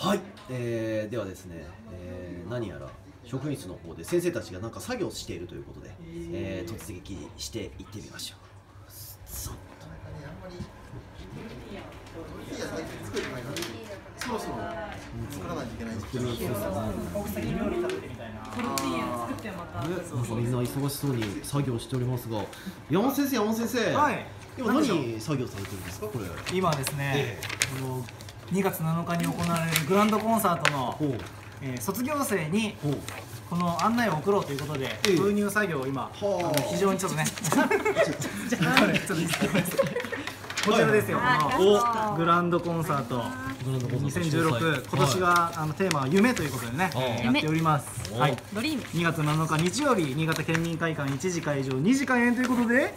はい、えー、ではですね、えー、何やら職員室の方で先生たちがなんか作業しているということで、えー、突撃していってみましょう。さそろそろ。作らないといけない時期奥先料理食べてみたいなプロテイン作ってまたね、なん。かみん。な忙しそうに作業しておりますが山本先生山本先生、はい今何作業されてるん。ですかこれ今ですねえ、あの2月7日に行われるグランドコンサートの、えー卒業生にこの案内を送ろうということで、ええ。封入作業を今、非常にちょっとねこちらですよ、このグランドコンサート。グランドコンサート。2016今年が、あのテーマは夢ということでね、はいやっております、お。はい、ドリーム。2月7日日曜日新潟県民会館1時会場2時開演ということで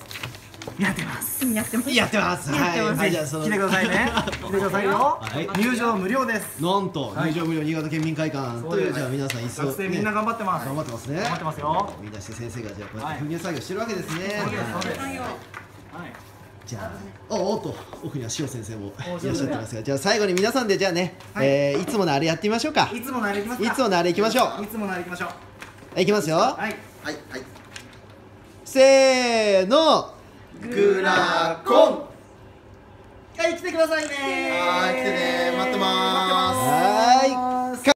やってます。やってます。やってます。はい、はい、じゃあその来てくださいね。来てくださいよ、はい。入場無料です。なんとはい。入場無料新潟県民会館。というそうです。じゃあ皆さん一層学生みんな頑張ってます、頑張ってますね。頑張ってますよ。みんなして先生がじゃあこうやっはい。て封入作業してるわけですね。はい。はい。じゃあおおっと奥には塩先生もいおらっしゃってますがじゃあ最後に皆さんでじゃあね、はい。えーいつものあれやってみましょうか。いつものあれいきますか。いつものあれいきましょう。いつものあれいきましょう。いきますよ。はい。はい。はい。せーの。グラコン。はい来てくださいね。はい来てね